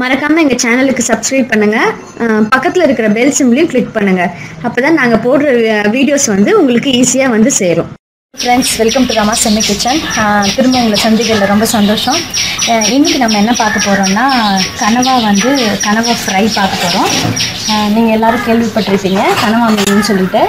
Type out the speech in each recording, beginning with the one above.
மறக்காமல் எங்கள் சேனலுக்கு சப்ஸ்கிரைப் பண்ணுங்கள் பக்கத்தில் இருக்கிற பெல் சிம்லையும் கிளிக் பண்ணுங்கள் அப்போ தான் நாங்கள் போடுற வீடியோஸ் வந்து உங்களுக்கு ஈஸியாக வந்து சேரும். Friends welcome to Rama Semmi kitchen திரும்ப உங்களை சந்திக்கிறதுல ரொம்ப சந்தோஷம். இன்றைக்கி இன்னைக்கு நம்ம என்ன பார்க்க போகிறோம்னா கனவா வந்து கனவா ஃப்ரை பார்க்க போகிறோம் நீங்கள் எல்லோரும் கேள்விப்பட்டிருப்பீங்க கனவா மீன் சொல்லிட்டு.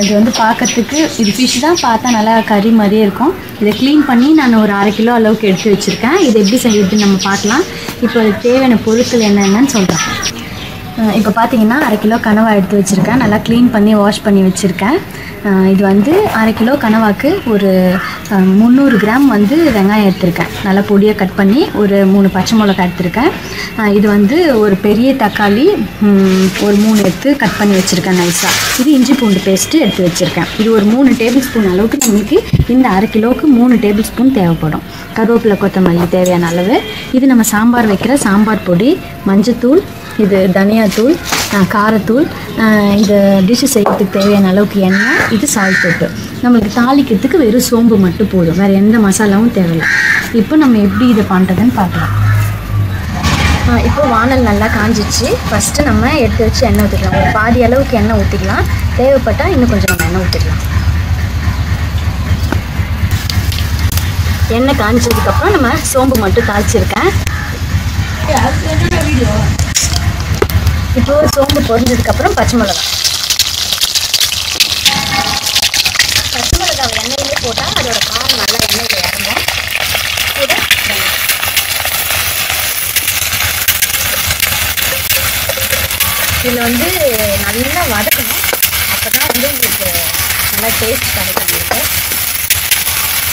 இது வந்து பார்க்கறதுக்கு இது ஃபிஷ் தான் பார்த்தா நல்லா கறி மாதிரியே இருக்கும். இதை க்ளீன் பண்ணி நான் ஒரு அரை கிலோ அளவுக்கு எடுத்து வச்சுருக்கேன். இது எப்படி செய்யுதுன்னு நம்ம பார்க்கலாம். இப்போ அதுக்கு தேவையான பொருட்கள் என்னென்னு சொல்கிறேன் இப்போ பார்த்தீங்கன்னா அரை கிலோ கனவா எடுத்து வச்சுருக்கேன். நல்லா க்ளீன் பண்ணி வாஷ் பண்ணி வச்சுருக்கேன். இது வந்து அரை கிலோ கனவாக்கு ஒரு முந்நூறு கிராம் வந்து வெங்காயம் எடுத்திருக்கேன். நல்லா பொடியாக கட் பண்ணி ஒரு மூணு பச்சை மிளகா எடுத்திருக்கேன். இது வந்து ஒரு பெரிய தக்காளி ஒரு மூணு எடுத்து கட் பண்ணி வச்சுருக்கேன் நைஸாக இது இஞ்சி பூண்டு பேஸ்ட்டு எடுத்து வச்சுருக்கேன். இது ஒரு மூணு டேபிள் ஸ்பூன் அளவுக்கு நம்மளுக்கு இந்த அரை கிலோவுக்கு மூணு டேபிள் ஸ்பூன் தேவைப்படும். கருவேப்பிலை கொத்தமல்லி தேவையான அளவு. இது நம்ம சாம்பார் வைக்கிற சாம்பார் பொடி மஞ்சத்தூள் இது தனியாத்தூள் காரத்தூள் இது இந்த டிஷ்ஷு செய்யறதுக்கு தேவையான அளவுக்கு எண்ணெய் இது சால்ட் போட்டு நம்மளுக்கு தாளிக்கிறதுக்கு வெறும் சோம்பு மட்டும் போதும். வேறு எந்த மசாலாவும் தேவையில்லை. இப்போ நம்ம எப்படி இதை பண்ணுறதுன்னு பார்க்கலாம். இப்போ வானல் நல்லா காஞ்சிச்சு. ஃபஸ்ட்டு நம்ம எடுத்து வச்சு எண்ணெய் ஊற்றிக்கலாம் ஒரு பாதி அளவுக்கு எண்ணெய் ஊற்றிக்கலாம் தேவைப்பட்டால் இன்னும் கொஞ்சம் நம்ம எண்ணெய் ஊற்றிக்கலாம் எண்ணெய் காஞ்சதுக்கப்புறம் நம்ம சோம்பு மட்டும் தாளிச்சிருக்கேன். இப்போ சோம்பு பொரிஞ்சதுக்கப்புறம் பச்சை மிளகா போட்டால் அதோட காரம் நல்லா எண்ணெயில் இறங்கும். கூட இதில் வந்து நல்லா வதக்கணும். அப்போ தான் வந்து உங்களுக்கு நல்லா டேஸ்ட் கிடைக்கும் உங்களுக்கு.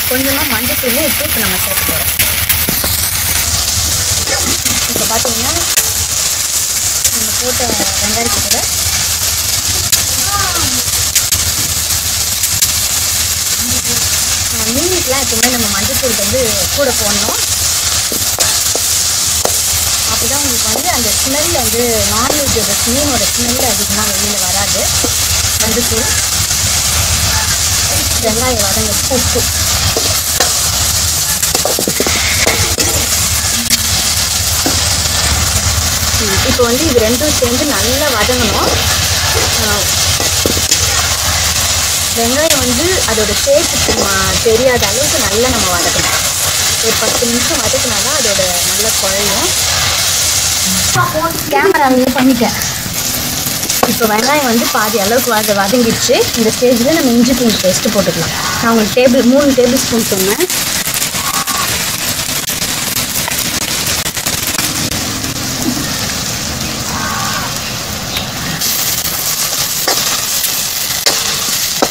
கொஞ்சமாக மஞ்சத்தூள் உப்பு இப்போ நம்ம சேர்த்து போகிறோம் இப்போ பார்த்தீங்கன்னா நம்ம போட்ட வெங்காயத்து கூட ஸ்வீட்லாம் எப்பவுமே நம்ம மஞ்சத்தூள் வந்து கூட போடணும். அப்போதான் உங்களுக்கு வந்து அந்த ஸ்மெல் வந்து நான்வெஜோட மீனோட ஸ்மெல் அதிகமாக வெளியில் வராது. மஞ்சத்தூள் வெங்காயம் வதங்க உப்பு. ம், இப்போ வந்து இது ரெண்டும் சேர்ந்து நல்லா வதங்கணும். வெங்காயம் வந்து அதோடய ஷேப் தெரியாத அளவுக்கு நல்லா நம்ம வதக்கணும். ஒரு பத்து நிமிஷம் வதக்கினா தான் அதோட நல்ல குழையும். கேமரா பண்ணிட்டேன். இப்போ வெங்காயம் வந்து பாதி அளவுக்கு வத வதங்கிடுச்சு. இந்த ஸ்டேஜில் நம்ம இஞ்சி பூண்டு பேஸ்ட்டு போட்டுக்கலாம். நான் உங்களுக்கு டேபிள் மூணு டேபிள் ஸ்பூன் சொன்னேன்.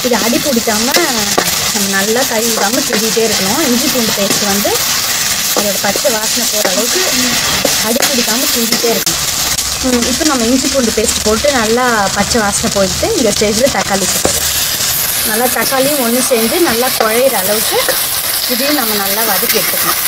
இது அடி பிடிக்காம நம்ம நல்லா கை விடாமல் கிண்டிகிட்டே இருக்கணும். இஞ்சி பூண்டு பேஸ்ட் வந்து அதோட பச்சை வாசனை போகிற அளவுக்கு அடி பிடிக்காம கிண்டிகிட்டே இருக்கணும். இப்போ நம்ம இஞ்சி பூண்டு பேஸ்ட் போட்டு நல்லா பச்சை வாசனை போயிட்டு இந்த ஸ்டேஜில் தக்காளி போட்டுக்கலாம் நல்லா தக்காளியும் ஒன்று சேர்ந்து நல்லா குழையிற அளவுக்கு இதையும் நம்ம நல்லா வதக்கி எடுத்துக்கணும்.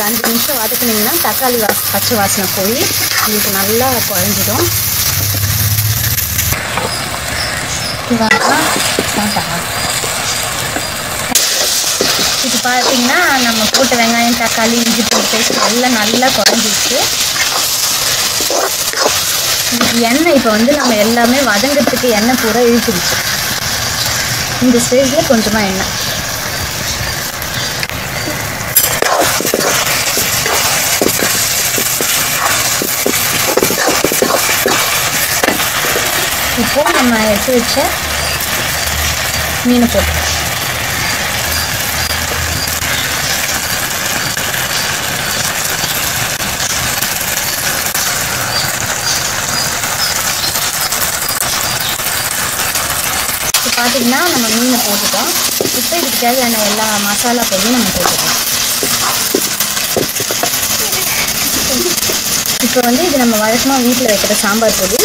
ஒரு அஞ்சு நிமிஷம் வதக்குனீங்கன்னா தக்காளி வாச பச்சை வாசனை போய் உங்களுக்கு நல்லா குழஞ்சிடும். இது பார்த்தீங்கன்னா நம்ம போட்ட வெங்காயம் தக்காளி இஞ்சி பூண்டு பேஸ்ட் எல்லாம் நல்லா குழஞ்சிச்சு எண்ணெய் இப்போ வந்து நம்ம எல்லாமே வதங்கிறதுக்கு எண்ணெய் பூரா இழுத்துருச்சு. இந்த ஸ்டேஜில் கொஞ்சமாக எண்ணெய். இப்போ நம்ம எடுத்து வச்ச மீனை போட்டு. இப்போ பார்த்தீங்கன்னா நம்ம மீனை போட்டுட்டோம். இப்போ இதுக்கு தேவையான எல்லா மசாலா பொடியும் நம்ம போட்டுக்கலாம். இப்போ வந்து இது நம்ம வழக்கமாக வீட்டில் வைக்கிற சாம்பார் பொடி.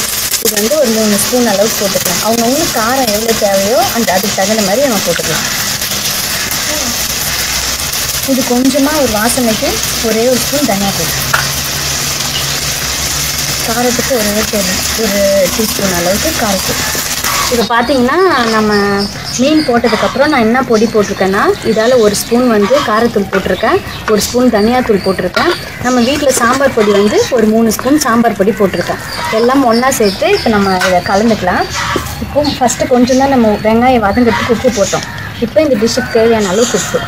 இது வந்து ஒரு மூணு ஸ்பூன் அளவுக்கு போட்டுக்கலாம். அவங்கவுங்களுக்கு காரம் எவ்வளோ தேவையோ அந்த அதுக்கு தகுந்த மாதிரி நம்ம போட்டுக்கலாம். இது கொஞ்சமாக ஒரு வாசனைக்கு ஒரே ஒரு ஸ்பூன் தனியாக போட்டு காரத்துக்கு ஒரே ஒரு ஒரு டீஸ்பூன் அளவுக்கு காரத்தூள் இப்போ பார்த்தீங்கன்னா நம்ம மீன் போட்டதுக்கப்புறம் நான் என்ன பொடி போட்டிருக்கேன்னா இதால் ஒரு ஸ்பூன் வந்து காரத்தூள் போட்டிருக்கேன் ஒரு ஸ்பூன் தனியாத்தூள் போட்டிருக்கேன். நம்ம வீட்டில் சாம்பார் பொடி வந்து ஒரு மூணு ஸ்பூன் சாம்பார் பொடி போட்டிருக்கேன். எல்லாம் ஒன்றா சேர்த்து இப்போ நம்ம இதை கலந்துக்கலாம். இப்போ ஃபஸ்ட்டு கொஞ்சம் தான் நம்ம வெங்காயம் வதங்கிறதுக்கு உப்பு போட்டோம். இப்போ இந்த டிஷ்ஷுக்கு தேவையான அளவுக்கு உப்பு.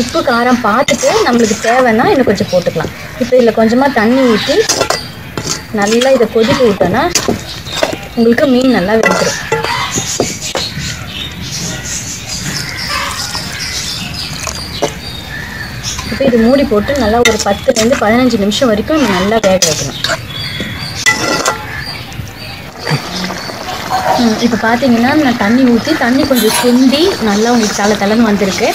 உப்பு காரம் பார்த்துட்டு நம்மளுக்கு தேவைன்னா இன்னும் கொஞ்சம் போட்டுக்கலாம். இப்போ இதில் கொஞ்சமாக தண்ணி ஊற்றி நல்லா இதை கொதிக்க விட்டோன்னா உங்களுக்கு மீன் நல்லா வெந்துடும் இப்போ இது மூடி போட்டு நல்லா ஒரு பத்துலேருந்து பதினஞ்சு நிமிஷம் வரைக்கும் நல்லா வேக வைக்கணும். இப்போ பார்த்தீங்கன்னா நான் தண்ணி ஊற்றி தண்ணி கொஞ்சம் சுண்டி நல்லா உங்களுக்கு தலை தலைன்னு வந்திருக்கு.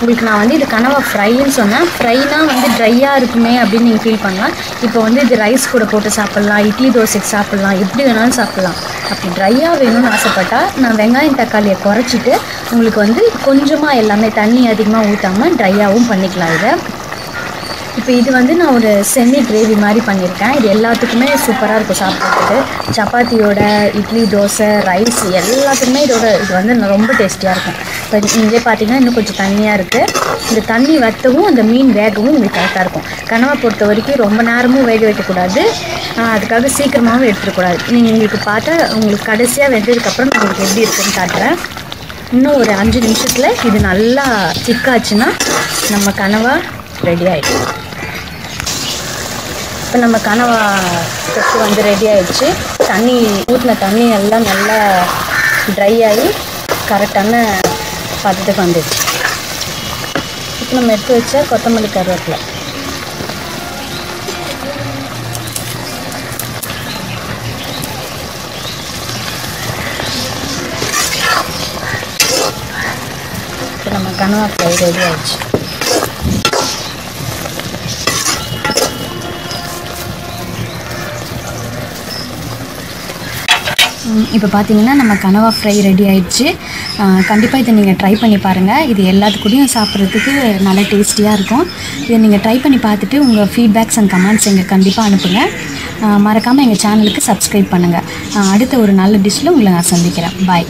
உங்களுக்கு நான் வந்து இது கனவா ஃப்ரைன்னு சொன்னேன். ஃப்ரைனா வந்து ட்ரையாக இருக்குமே அப்படின்னு நீங்கள் ஃபீல் பண்ணலாம். இப்போ வந்து இது ரைஸ் கூட போட்டு சாப்பிட்லாம் இட்லி தோசைக்கு சாப்பிட்லாம் எப்படி வேணாலும் சாப்பிட்லாம். அப்படி ட்ரையாக வேணும்னு ஆசைப்பட்டால் நான் வெங்காயம் தக்காளியை குறைச்சிட்டு உங்களுக்கு வந்து கொஞ்சமாக எல்லாமே தண்ணி அதிகமாக ஊற்றாமல் ட்ரையாகவும் பண்ணிக்கலாம் இதை. இப்போ இது வந்து நான் ஒரு செமி கிரேவி மாதிரி பண்ணியிருக்கேன். இது எல்லாத்துக்குமே சூப்பராக இருக்கும் சாப்பிட்றதுக்கு. சப்பாத்தியோட இட்லி தோசை ரைஸ் எல்லாத்துக்குமே இதோட இது வந்து ரொம்ப டேஸ்டியாக இருக்கும். இப்போ இங்கே பார்த்தீங்கன்னா இன்னும் கொஞ்சம் தண்ணியாக இருக்குது இந்த தண்ணி வத்தவும் அந்த மீன் வேகவும் உங்களுக்கு கரெக்டாக இருக்கும். கனவை பொறுத்த வரைக்கும் ரொம்ப நேரமும் வேக வைக்கக்கூடாது. அதுக்காக சீக்கிரமாகவும் எடுத்துக்கூடாது நீங்கள் உங்களுக்கு பார்த்தா உங்களுக்கு கடைசியாக வெந்ததுக்கப்புறம் நான் உங்களுக்கு எப்படி இருக்குன்னு காட்டுறேன். இன்னும் ஒரு அஞ்சு நிமிஷத்தில் இது நல்லா திக்காச்சுன்னா நம்ம கனவாக ரெடி ஆகிடும் இப்போ நம்ம கனவா தொக்கு வந்து ரெடி ஆயிடுச்சு. தண்ணி ஊற்றின தண்ணி எல்லாம் நல்லா ட்ரை ஆகி கரெக்டான பதத்துக்கு வந்துடுச்சு. இப்போ நம்ம எடுத்து வச்ச கொத்தமல்லி கருவேப்பிலை. இப்போ நம்ம கனவா ஃப்ரை ரெடி ஆயிடுச்சு. இப்போ பார்த்தீங்கன்னா நம்ம கனவா ஃப்ரை ரெடி ஆயிடுச்சு. கண்டிப்பாக இதை நீங்கள் ட்ரை பண்ணி பாருங்கள் இது எல்லாத்துக்கூடையும் சாப்பிட்றதுக்கு நல்லா டேஸ்டியாக இருக்கும். இதை நீங்கள் ட்ரை பண்ணி பார்த்துட்டு உங்கள் ஃபீட்பேக்ஸ் அண்ட் கமெண்ட்ஸ் எங்கள் கண்டிப்பாக அனுப்புங்க. மறக்காமல் எங்கள் சேனலுக்கு சப்ஸ்கிரைப் பண்ணுங்கள் அடுத்த ஒரு நல்ல டிஷ்ஷில் உங்களை நான் சந்திக்கிறேன். பாய்